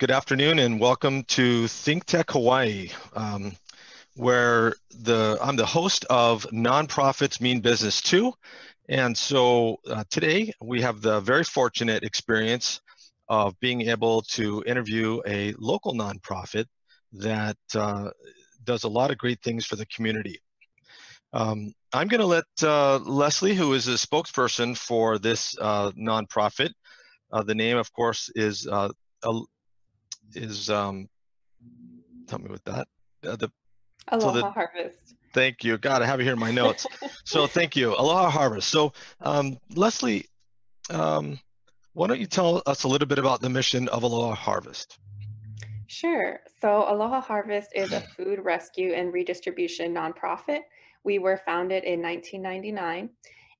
Good afternoon and welcome to Think Tech Hawaii, um, where the I'm the host of Nonprofits Mean Business Too. And so uh, today we have the very fortunate experience of being able to interview a local nonprofit that uh, does a lot of great things for the community. Um, I'm going to let uh, Leslie, who is a spokesperson for this uh, nonprofit, uh, the name, of course, is uh, is um, help me with that. Uh, the Aloha so the, Harvest. Thank you. God, I have it here in my notes. so thank you. Aloha Harvest. So um, Leslie, um, why don't you tell us a little bit about the mission of Aloha Harvest? Sure. So Aloha Harvest is a food rescue and redistribution nonprofit. We were founded in 1999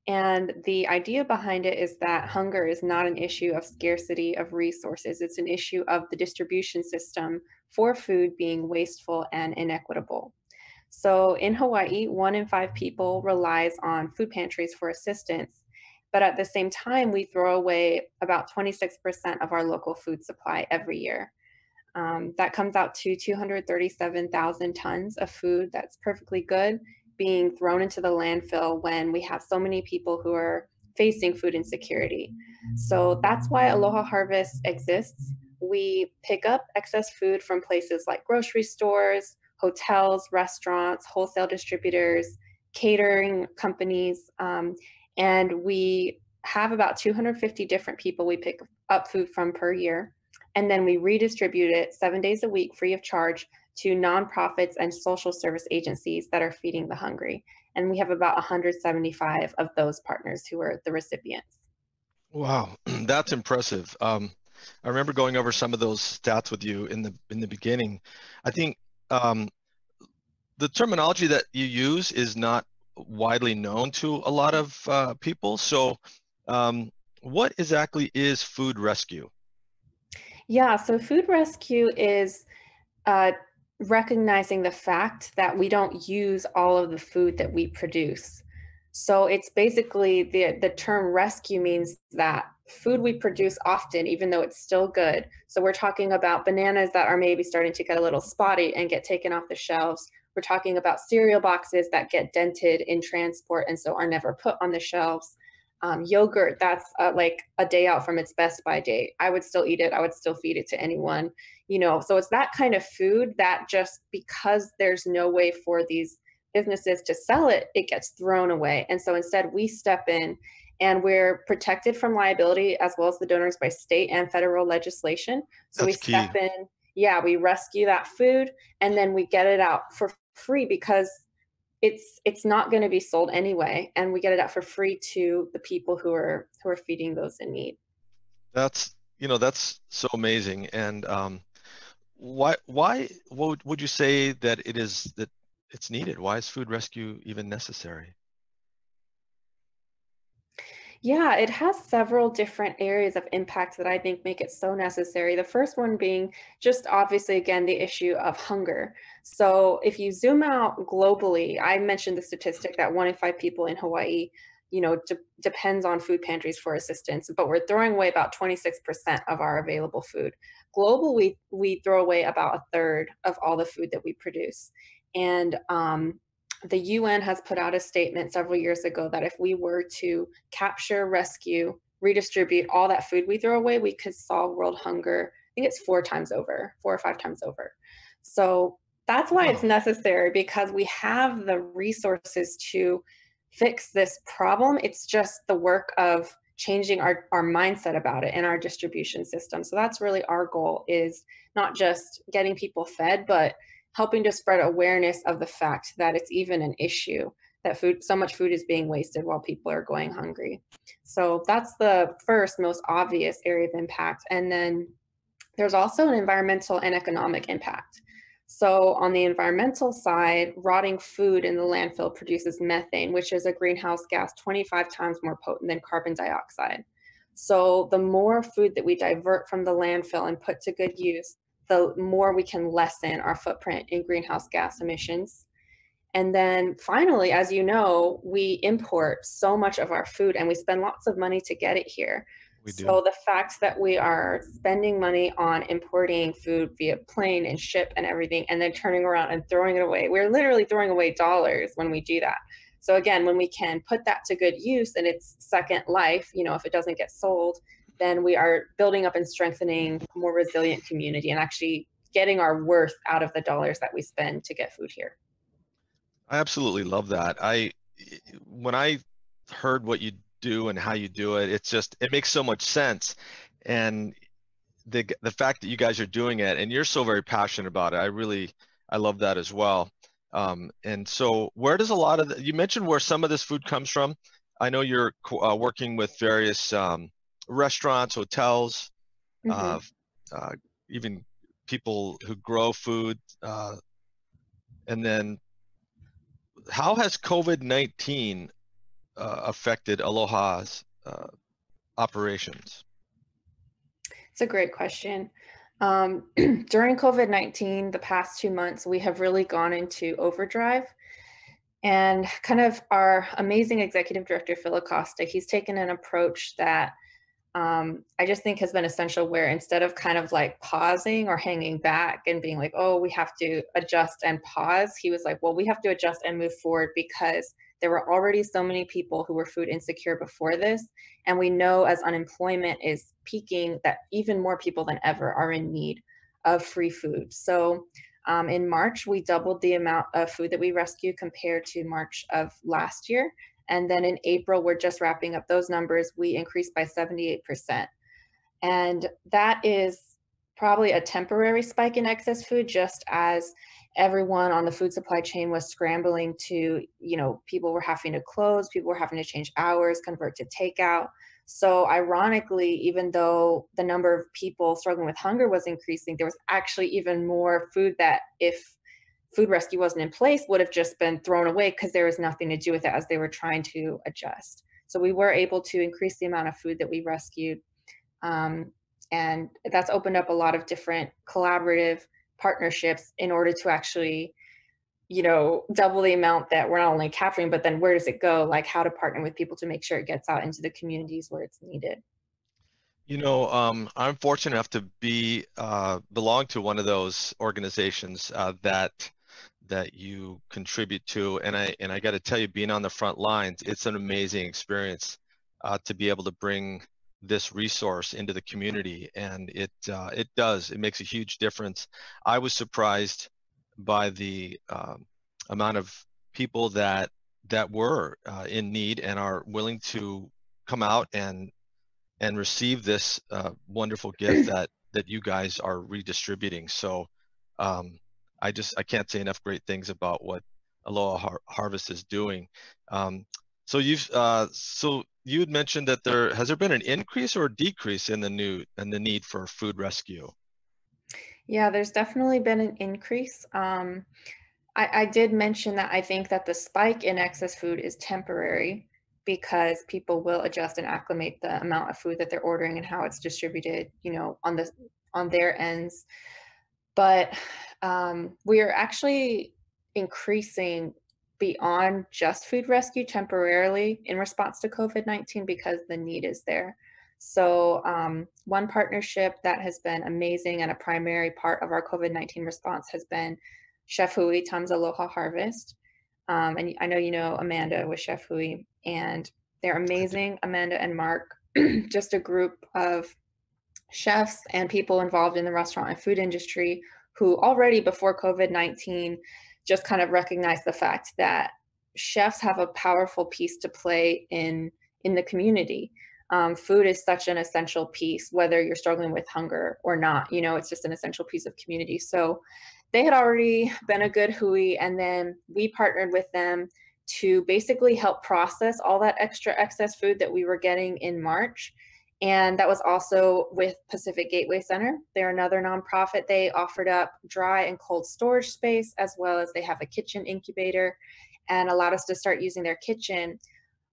and the idea behind it is that hunger is not an issue of scarcity of resources, it's an issue of the distribution system for food being wasteful and inequitable. So in Hawaii, one in five people relies on food pantries for assistance. But at the same time, we throw away about 26% of our local food supply every year. Um, that comes out to 237,000 tons of food that's perfectly good being thrown into the landfill when we have so many people who are facing food insecurity. So that's why Aloha Harvest exists. We pick up excess food from places like grocery stores, hotels, restaurants, wholesale distributors, catering companies, um, and we have about 250 different people we pick up food from per year. And then we redistribute it seven days a week free of charge to nonprofits and social service agencies that are feeding the hungry. And we have about 175 of those partners who are the recipients. Wow, that's impressive. Um, I remember going over some of those stats with you in the in the beginning. I think um, the terminology that you use is not widely known to a lot of uh, people. So, um, what exactly is food rescue? Yeah, so food rescue is uh, recognizing the fact that we don't use all of the food that we produce. So it's basically the, the term rescue means that food we produce often, even though it's still good. So we're talking about bananas that are maybe starting to get a little spotty and get taken off the shelves. We're talking about cereal boxes that get dented in transport and so are never put on the shelves. Um, yogurt that's uh, like a day out from its best by date. I would still eat it. I would still feed it to anyone you know so it's that kind of food that just because there's no way for these businesses to sell it it gets thrown away and so instead we step in and we're protected from liability as well as the donors by state and federal legislation so That's we step key. in yeah we rescue that food and then we get it out for free because it's it's not going to be sold anyway and we get it out for free to the people who are who are feeding those in need. That's you know that's so amazing and um why why what would you say that it is that it's needed? Why is food rescue even necessary yeah it has several different areas of impact that i think make it so necessary. The first one being just obviously again the issue of hunger. So if you zoom out globally i mentioned the statistic that one in five people in hawaii you know de- depends on food pantries for assistance but we're throwing away about 26% of our available food. Global we we throw away about a third of all the food that we produce. And um, the UN has put out a statement several years ago that if we were to capture, rescue, redistribute all that food we throw away, we could solve world hunger. I think it's four times over, four or five times over. So that's why it's necessary because we have the resources to fix this problem. It's just the work of changing our, our mindset about it and our distribution system. So that's really our goal is not just getting people fed, but helping to spread awareness of the fact that it's even an issue that food so much food is being wasted while people are going hungry. So that's the first most obvious area of impact. And then there's also an environmental and economic impact. So on the environmental side, rotting food in the landfill produces methane, which is a greenhouse gas 25 times more potent than carbon dioxide. So the more food that we divert from the landfill and put to good use, the more we can lessen our footprint in greenhouse gas emissions. And then finally, as you know, we import so much of our food and we spend lots of money to get it here. So the fact that we are spending money on importing food via plane and ship and everything, and then turning around and throwing it away, we're literally throwing away dollars when we do that. So again, when we can put that to good use and its second life, you know, if it doesn't get sold, then we are building up and strengthening a more resilient community and actually getting our worth out of the dollars that we spend to get food here. I absolutely love that. I when I heard what you do and how you do it, it's just it makes so much sense. And the the fact that you guys are doing it and you're so very passionate about it, I really I love that as well. Um, and so, where does a lot of the, you mentioned where some of this food comes from? I know you're uh, working with various um, restaurants, hotels, mm-hmm. uh, uh, even people who grow food. Uh, and then, how has COVID 19 uh, affected Aloha's uh, operations? It's a great question. Um, during COVID 19, the past two months, we have really gone into overdrive. And kind of our amazing executive director, Phil Acosta, he's taken an approach that um, I just think has been essential where instead of kind of like pausing or hanging back and being like, oh, we have to adjust and pause, he was like, well, we have to adjust and move forward because there were already so many people who were food insecure before this. And we know as unemployment is peaking, that even more people than ever are in need of free food. So um, in March, we doubled the amount of food that we rescue compared to March of last year. And then in April, we're just wrapping up those numbers. We increased by 78%. And that is probably a temporary spike in excess food, just as everyone on the food supply chain was scrambling to, you know, people were having to close, people were having to change hours, convert to takeout. So, ironically, even though the number of people struggling with hunger was increasing, there was actually even more food that, if food rescue wasn't in place would have just been thrown away because there was nothing to do with it as they were trying to adjust. So we were able to increase the amount of food that we rescued. Um, and that's opened up a lot of different collaborative partnerships in order to actually you know double the amount that we're not only capturing but then where does it go like how to partner with people to make sure it gets out into the communities where it's needed you know, um, I'm fortunate enough to be uh, belong to one of those organizations uh, that that you contribute to. And I and I got to tell you, being on the front lines, it's an amazing experience uh, to be able to bring this resource into the community, and it uh, it does. It makes a huge difference. I was surprised by the um, amount of people that that were uh, in need and are willing to come out and and receive this uh, wonderful gift that that you guys are redistributing. So um, I just I can't say enough great things about what Aloha Har- Harvest is doing. Um, so you've uh, so you had mentioned that there has there been an increase or decrease in the new and the need for food rescue. Yeah, there's definitely been an increase. Um, I, I did mention that I think that the spike in excess food is temporary because people will adjust and acclimate the amount of food that they're ordering and how it's distributed, you know, on the on their ends. But um, we are actually increasing beyond just food rescue temporarily in response to COVID 19 because the need is there. So, um, one partnership that has been amazing and a primary part of our COVID 19 response has been Chef Hui Tom's Aloha Harvest. Um, and I know you know Amanda with Chef Hui, and they're amazing. Amanda and Mark, just a group of chefs and people involved in the restaurant and food industry who already before COVID 19 just kind of recognized the fact that chefs have a powerful piece to play in in the community. Um, food is such an essential piece, whether you're struggling with hunger or not. You know, it's just an essential piece of community. So they had already been a good hui, and then we partnered with them to basically help process all that extra excess food that we were getting in March and that was also with Pacific Gateway Center. They're another nonprofit. They offered up dry and cold storage space, as well as they have a kitchen incubator and allowed us to start using their kitchen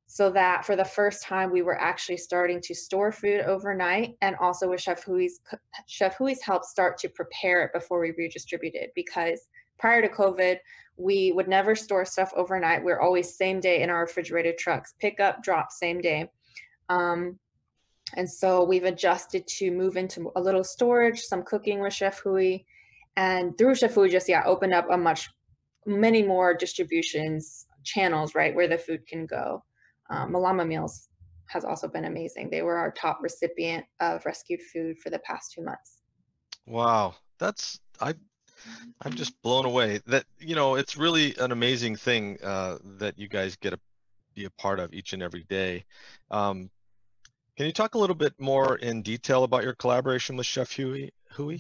so that for the first time we were actually starting to store food overnight and also with Chef Hui's Chef Hui's help start to prepare it before we redistribute it because prior to COVID, we would never store stuff overnight. We're always same day in our refrigerated trucks, pick up, drop, same day. Um, And so we've adjusted to move into a little storage, some cooking with Chef Hui, and through Chef Hui just yeah opened up a much many more distributions channels right where the food can go. Um, Malama Meals has also been amazing. They were our top recipient of rescued food for the past two months. Wow, that's I I'm just blown away that you know it's really an amazing thing uh, that you guys get to be a part of each and every day. Um, can you talk a little bit more in detail about your collaboration with Chef Hui? Hui?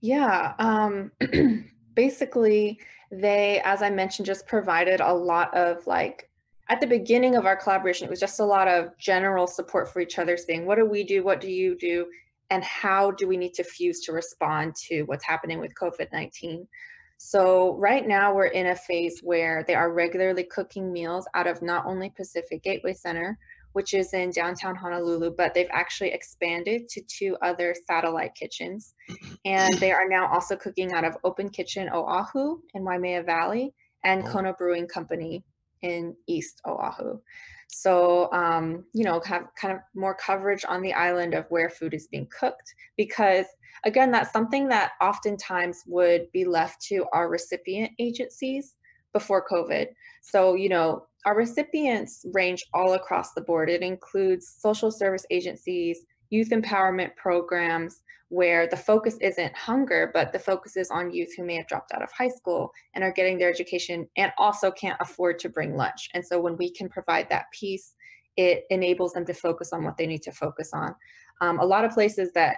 Yeah, um, basically they, as I mentioned, just provided a lot of like at the beginning of our collaboration, it was just a lot of general support for each other, saying, what do we do? What do you do? And how do we need to fuse to respond to what's happening with COVID 19? So, right now, we're in a phase where they are regularly cooking meals out of not only Pacific Gateway Center, which is in downtown Honolulu, but they've actually expanded to two other satellite kitchens. And they are now also cooking out of Open Kitchen Oahu in Waimea Valley and oh. Kona Brewing Company in East Oahu. So, um, you know, have kind of more coverage on the island of where food is being cooked because, again, that's something that oftentimes would be left to our recipient agencies before COVID. So, you know, our recipients range all across the board. It includes social service agencies, youth empowerment programs, where the focus isn't hunger, but the focus is on youth who may have dropped out of high school and are getting their education and also can't afford to bring lunch. And so when we can provide that piece, it enables them to focus on what they need to focus on. Um, a lot of places that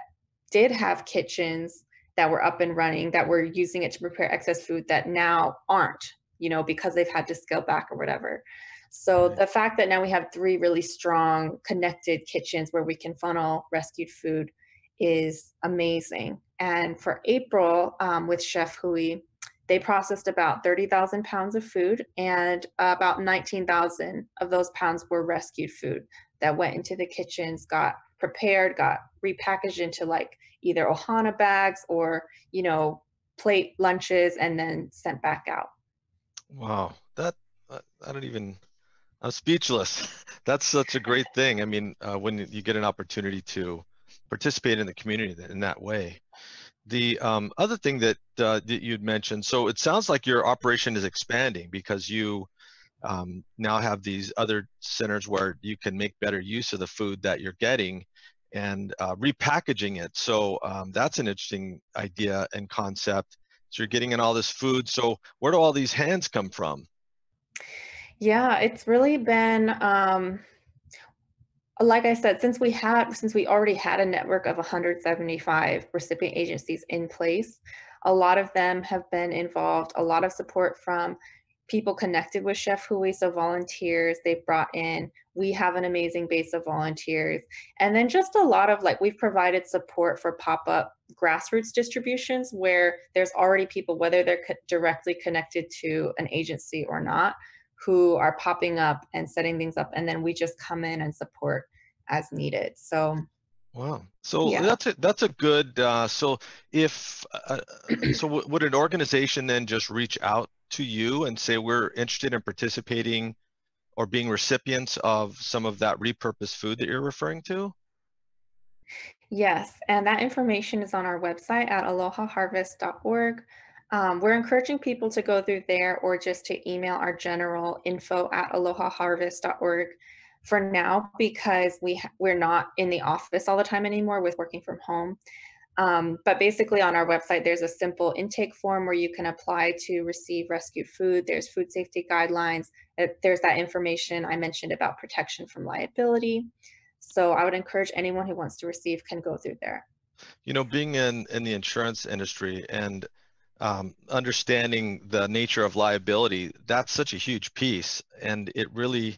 did have kitchens that were up and running that were using it to prepare excess food that now aren't you know, because they've had to scale back or whatever. So the fact that now we have three really strong connected kitchens where we can funnel rescued food is amazing. And for April um, with Chef Hui, they processed about 30,000 pounds of food and about 19,000 of those pounds were rescued food that went into the kitchens, got prepared, got repackaged into like either Ohana bags or, you know, plate lunches and then sent back out. Wow, that I don't even. I'm speechless. That's such a great thing. I mean, uh, when you get an opportunity to participate in the community in that way. The um, other thing that, uh, that you'd mentioned, so it sounds like your operation is expanding because you um, now have these other centers where you can make better use of the food that you're getting and uh, repackaging it. So um, that's an interesting idea and concept. So you're getting in all this food. So where do all these hands come from? Yeah, it's really been um, like I said, since we had since we already had a network of 175 recipient agencies in place, a lot of them have been involved. A lot of support from people connected with Chef Hui, so volunteers they've brought in. We have an amazing base of volunteers. And then just a lot of like, we've provided support for pop up grassroots distributions where there's already people, whether they're co- directly connected to an agency or not, who are popping up and setting things up. And then we just come in and support as needed. So, Wow. So yeah. that's a that's a good. Uh, so if uh, so, w- would an organization then just reach out to you and say we're interested in participating or being recipients of some of that repurposed food that you're referring to? Yes, and that information is on our website at alohaharvest.org. Um, we're encouraging people to go through there or just to email our general info at alohaharvest.org for now because we we're not in the office all the time anymore with working from home. Um, but basically on our website, there's a simple intake form where you can apply to receive rescued food. There's food safety guidelines. Uh, there's that information I mentioned about protection from liability. So I would encourage anyone who wants to receive can go through there. You know, being in, in the insurance industry and um, understanding the nature of liability, that's such a huge piece. And it really,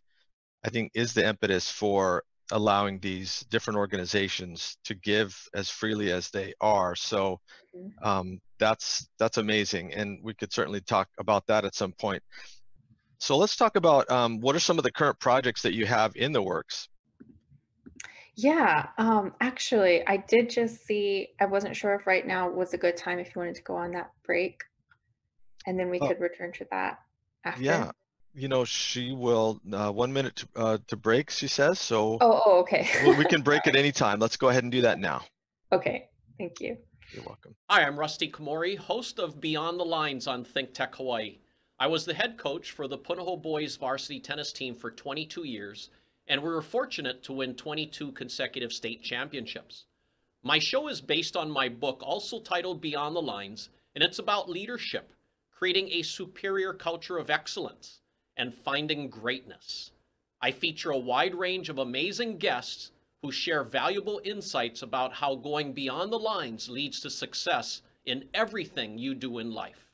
I think, is the impetus for allowing these different organizations to give as freely as they are. So mm-hmm. um, that's that's amazing, and we could certainly talk about that at some point. So let's talk about um, what are some of the current projects that you have in the works. Yeah, um, actually, I did just see. I wasn't sure if right now was a good time if you wanted to go on that break, and then we oh. could return to that after. Yeah, you know, she will uh, one minute to, uh, to break. She says so. Oh, oh okay. we, we can break at any time. Let's go ahead and do that now. Okay, thank you. You're welcome. Hi, I'm Rusty Komori, host of Beyond the Lines on Think Tech Hawaii. I was the head coach for the Punahou boys varsity tennis team for 22 years, and we were fortunate to win 22 consecutive state championships. My show is based on my book, also titled Beyond the Lines, and it's about leadership, creating a superior culture of excellence, and finding greatness. I feature a wide range of amazing guests who share valuable insights about how going beyond the lines leads to success in everything you do in life.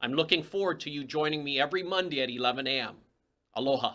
I'm looking forward to you joining me every Monday at 11 a.m. Aloha.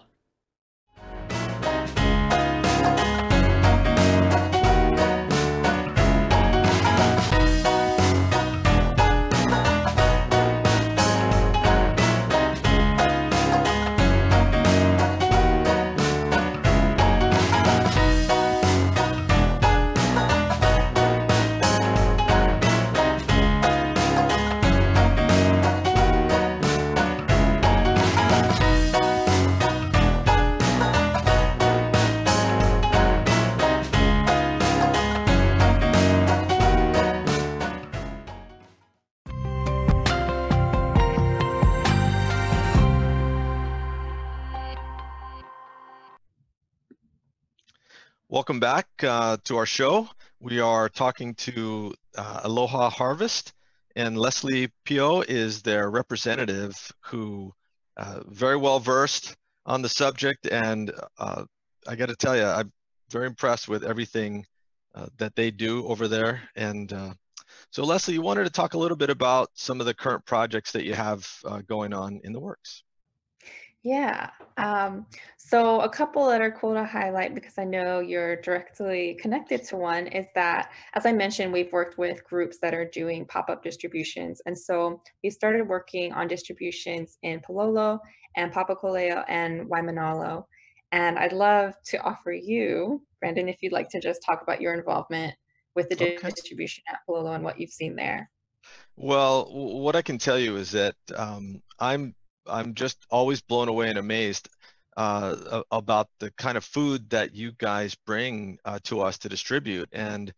Welcome back uh, to our show. We are talking to uh, Aloha Harvest, and Leslie Pyo is their representative who uh, very well versed on the subject. And uh, I got to tell you, I'm very impressed with everything uh, that they do over there. And uh, so Leslie, you wanted to talk a little bit about some of the current projects that you have going on in the works. Yeah. Um, so a couple that are cool to highlight because I know you're directly connected to one is that, as I mentioned, we've worked with groups that are doing pop-up distributions. And so we started working on distributions in Palolo and Papakolea and Waimanalo. And I'd love to offer you, Brandon, if you'd like to just talk about your involvement with the okay. distribution at Palolo and what you've seen there. Well, what I can tell you is that um, I'm I'm just always blown away and amazed uh, about the kind of food that you guys bring uh, to us to distribute. And,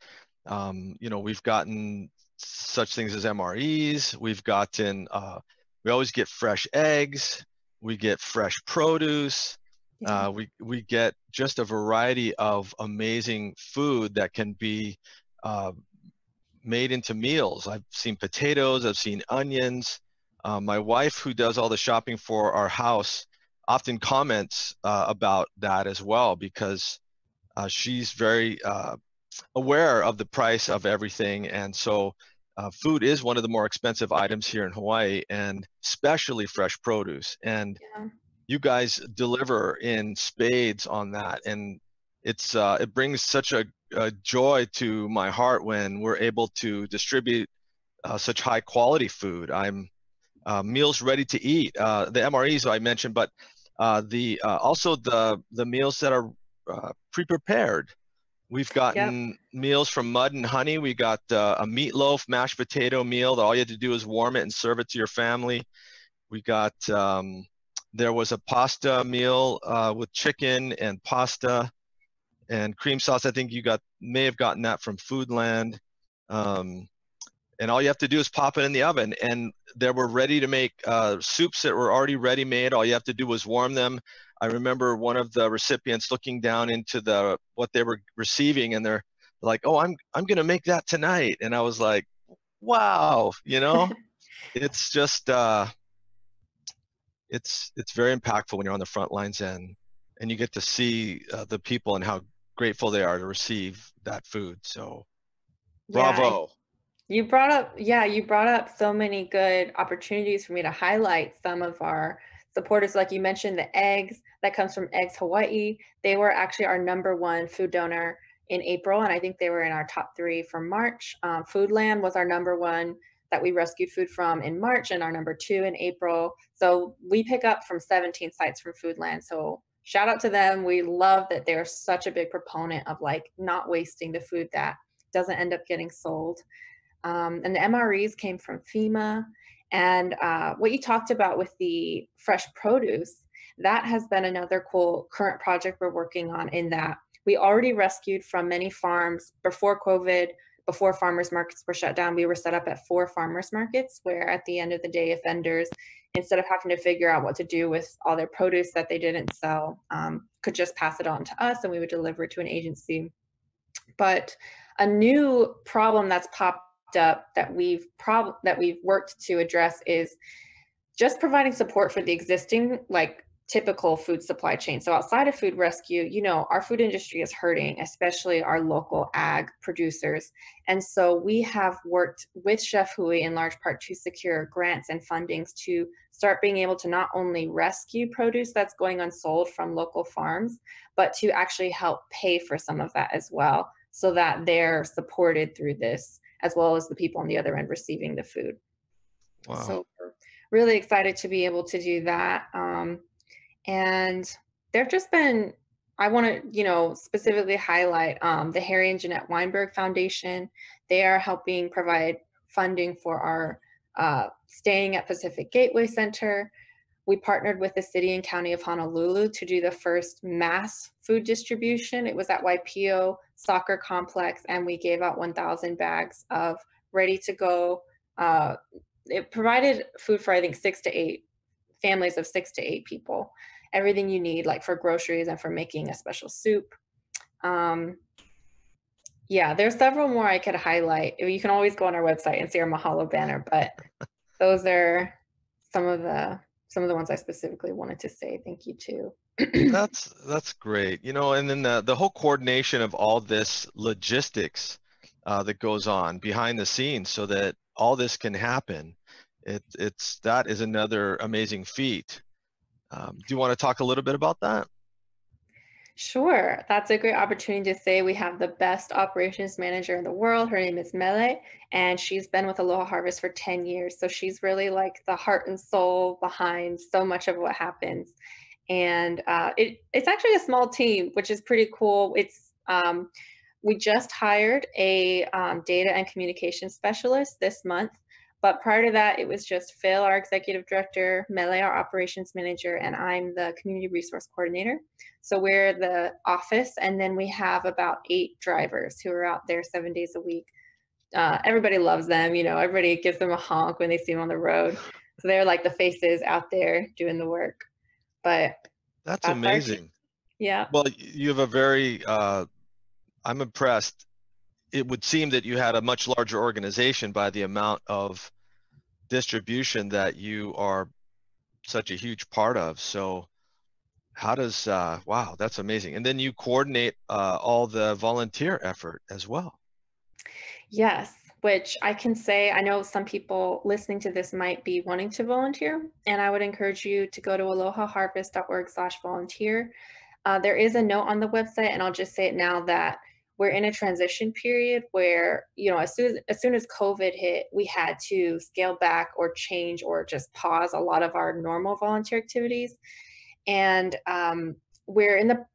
um, you know, we've gotten such things as MREs, we've gotten, uh, we always get fresh eggs, we get fresh produce, uh, we, we get just a variety of amazing food that can be uh, made into meals. I've seen potatoes, I've seen onions, uh, my wife, who does all the shopping for our house, often comments uh, about that as well because uh, she's very uh, aware of the price of everything. And so uh, food is one of the more expensive items here in Hawaii and especially fresh produce. And yeah. you guys deliver in spades on that. And it's uh, it brings such a, a, joy to my heart when we're able to distribute such high quality food. I'm uh, meals ready to eat. Uh, the MREs I mentioned, but uh, the uh, also the the meals that are uh, pre-prepared. We've gotten yep. meals from Mud and Honey. We got uh, a meatloaf mashed potato meal that all you had to do is warm it and serve it to your family. We got um, there was a pasta meal with chicken and pasta and cream sauce. I think you got may have gotten that from Foodland. Um, and all you have to do is pop it in the oven. And they were ready to make uh, soups that were already ready made. All you have to do was warm them. I remember one of the recipients looking down into the what they were receiving and they're like oh i'm i'm going to make that tonight. And i was like wow you know? It's just uh it's it's very impactful when you're on the front lines and and you get to see uh, the people and how grateful they are to receive that food. So bravo. yeah, you brought up, yeah, you brought up so many good opportunities for me to highlight some of our supporters. Like you mentioned, the eggs that comes from Eggs Hawaii. They were actually our number one food donor in April, and I think they were in our top three for March. Um, Foodland was our number one that we rescued food from in March, and our number two in April. So we pick up from 17 sites from Foodland. So shout out to them. We love that they're such a big proponent of like not wasting the food that doesn't end up getting sold. Um, and the MREs came from FEMA. And uh, what you talked about with the fresh produce, that has been another cool current project we're working on in that we already rescued from many farms before COVID, before farmers markets were shut down. We were set up at four farmers markets where at the end of the day, offenders, instead of having to figure out what to do with all their produce that they didn't sell, um, could just pass it on to us and we would deliver it to an agency. But a new problem that's popped up that we've prob- that we've worked to address is just providing support for the existing like typical food supply chain. So outside of food rescue, you know, our food industry is hurting, especially our local ag producers. And so we have worked with Chef Hui in large part to secure grants and fundings to start being able to not only rescue produce that's going unsold from local farms, but to actually help pay for some of that as well so that they're supported through this as well as the people on the other end receiving the food. Wow. So we're really excited to be able to do that. Um, and there have just been, I want to, you know, specifically highlight um, the Harry and Jeanette Weinberg Foundation. They are helping provide funding for our uh, staying at Pacific Gateway Center. We partnered with the city and county of Honolulu to do the first mass food distribution. It was at Waipio Soccer Complex, and we gave out 1,000 bags of ready to go. Uh, it provided food for, I think, six to eight families of six to eight people. Everything you need, like for groceries and for making a special soup. Um, yeah, there's several more I could highlight. You can always go on our website and see our Mahalo banner, but those are some of the some of the ones I specifically wanted to say thank you to. That's that's great. You know, and then the the whole coordination of all this logistics uh, that goes on behind the scenes so that all this can happen it, it's that is another amazing feat. Um, do you want to talk a little bit about that? Sure, that's a great opportunity to say we have the best operations manager in the world. Her name is Mele, and she's been with Aloha Harvest for 10 years. So she's really like the heart and soul behind so much of what happens. And uh, it, it's actually a small team, which is pretty cool. It's um, we just hired a um, data and communication specialist this month but prior to that, it was just Phil, our executive director, Mele, our operations manager, and I'm the community resource coordinator. So we're the office, and then we have about eight drivers who are out there seven days a week. Uh, everybody loves them, you know, everybody gives them a honk when they see them on the road. So they're like the faces out there doing the work. But that's amazing. yeah. Well, you have a very, uh, I'm impressed it would seem that you had a much larger organization by the amount of distribution that you are such a huge part of. So how does, uh, wow, that's amazing. And then you coordinate uh, all the volunteer effort as well. Yes, which I can say, I know some people listening to this might be wanting to volunteer, and I would encourage you to go to alohaharvest.org slash volunteer. Uh, there is a note on the website, and I'll just say it now that we're in a transition period where you know as soon as, as soon as covid hit we had to scale back or change or just pause a lot of our normal volunteer activities and um, we're in the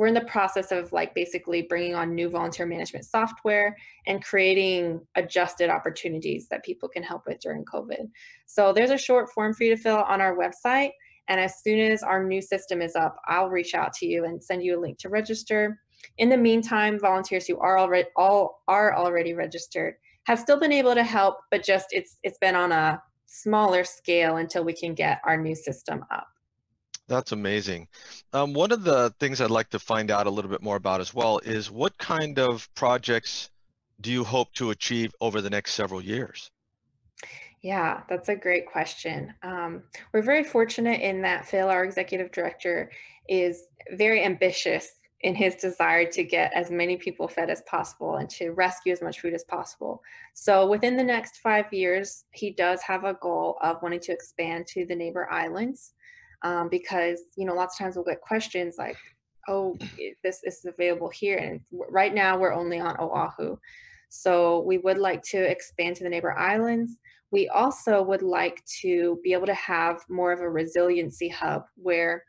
we're in the process of like basically bringing on new volunteer management software and creating adjusted opportunities that people can help with during covid so there's a short form for you to fill on our website and as soon as our new system is up i'll reach out to you and send you a link to register in the meantime, volunteers who are already all are already registered have still been able to help, but just it's it's been on a smaller scale until we can get our new system up. That's amazing. Um, one of the things I'd like to find out a little bit more about as well is what kind of projects do you hope to achieve over the next several years? Yeah, that's a great question. Um, we're very fortunate in that Phil, our executive director, is very ambitious in his desire to get as many people fed as possible and to rescue as much food as possible. So within the next five years, he does have a goal of wanting to expand to the neighbor islands um, because, you know, lots of times we'll get questions like, oh, this, this is available here. And right now we're only on Oahu. So we would like to expand to the neighbor islands. We also would like to be able to have more of a resiliency hub where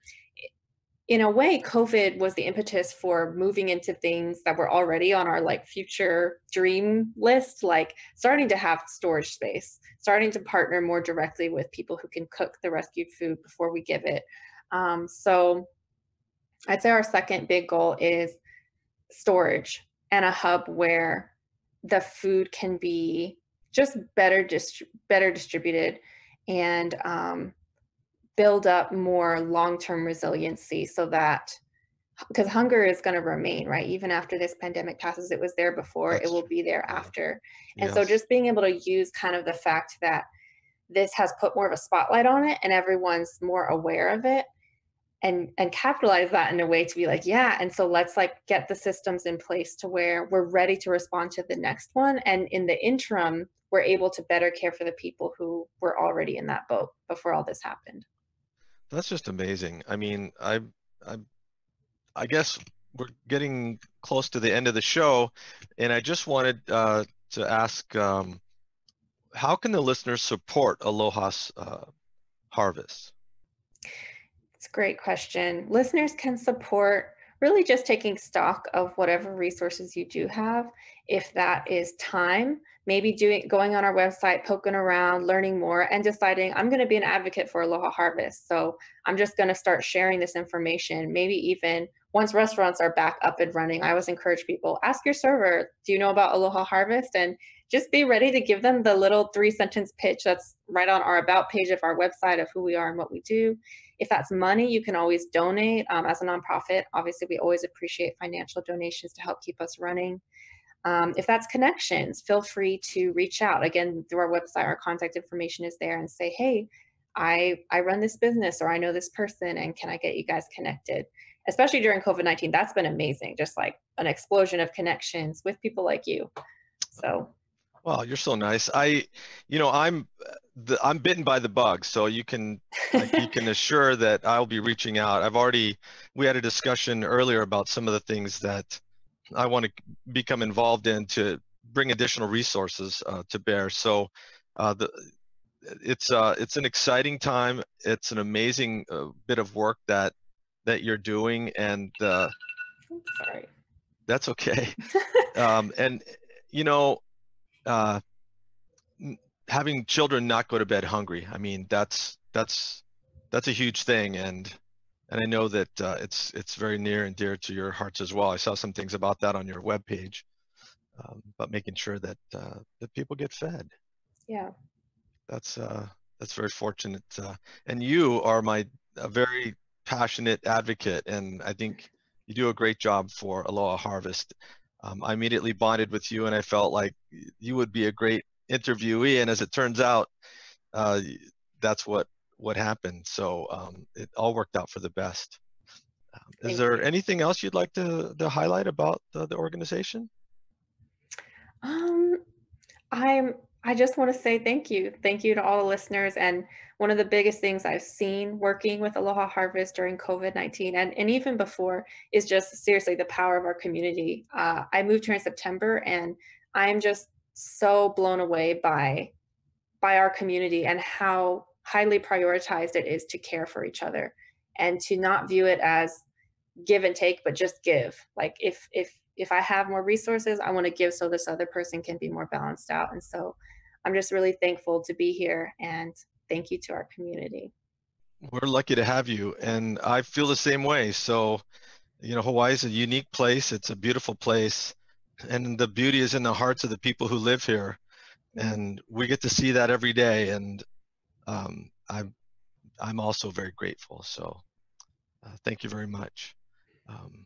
in a way covid was the impetus for moving into things that were already on our like future dream list like starting to have storage space starting to partner more directly with people who can cook the rescued food before we give it. Um, so I'd say our second big goal is storage and a hub where the food can be just better dist- better distributed and um, build up more long-term resiliency so that because hunger is going to remain right? Even after this pandemic passes it was there before That's it will be there after. And yes. so just being able to use kind of the fact that this has put more of a spotlight on it and everyone's more aware of it and and capitalize that in a way to be like yeah and so let's like get the systems in place to where we're ready to respond to the next one. And in the interim we're able to better care for the people who were already in that boat before all this happened that's just amazing i mean i i i guess we're getting close to the end of the show and i just wanted uh, to ask um, how can the listeners support aloha's uh, harvest it's a great question. Listeners can support really just taking stock of whatever resources you do have. If that is time, maybe doing going on our website, poking around, learning more, and deciding I'm going to be an advocate for Aloha Harvest. So I'm just going to start sharing this information. Maybe even once restaurants are back up and running, I always encourage people ask your server, do you know about Aloha Harvest? And just be ready to give them the little three sentence pitch that's right on our about page of our website of who we are and what we do. If that's money, you can always donate um, as a nonprofit. Obviously, we always appreciate financial donations to help keep us running. Um, if that's connections, feel free to reach out. Again, through our website, our contact information is there and say, hey, I, I run this business or I know this person and can I get you guys connected? Especially during COVID 19, that's been amazing. Just like an explosion of connections with people like you. So well, you're so nice. I, you know, I'm, the, I'm bitten by the bug, so you can, you can assure that I'll be reaching out. I've already, we had a discussion earlier about some of the things that I want to become involved in to bring additional resources uh, to bear. So, uh, the, it's, uh, it's an exciting time. It's an amazing uh, bit of work that, that you're doing, and. Uh, sorry. That's okay. um, and you know, uh, having children not go to bed hungry. I mean, that's that's that's a huge thing, and and I know that uh, it's it's very near and dear to your hearts as well. I saw some things about that on your webpage, um, but making sure that uh, that people get fed. Yeah. That's uh, that's very fortunate, uh, and you are my a very passionate advocate, and I think you do a great job for Aloha Harvest um, I immediately bonded with you and I felt like you would be a great interviewee. And as it turns out, uh, that's what, what happened. So um, it all worked out for the best. Um, is there you. anything else you'd like to, to highlight about the, the organization? Um, I'm, I just want to say thank you. Thank you to all the listeners. And one of the biggest things I've seen working with Aloha Harvest during COVID 19 and, and even before is just seriously the power of our community. Uh, I moved here in September and I'm just so blown away by by our community and how highly prioritized it is to care for each other and to not view it as give and take but just give like if if if i have more resources i want to give so this other person can be more balanced out and so i'm just really thankful to be here and thank you to our community. We're lucky to have you, and I feel the same way. So, you know, Hawaii is a unique place. It's a beautiful place, and the beauty is in the hearts of the people who live here, and we get to see that every day. And um, I'm, I'm also very grateful. So, uh, thank you very much. Um,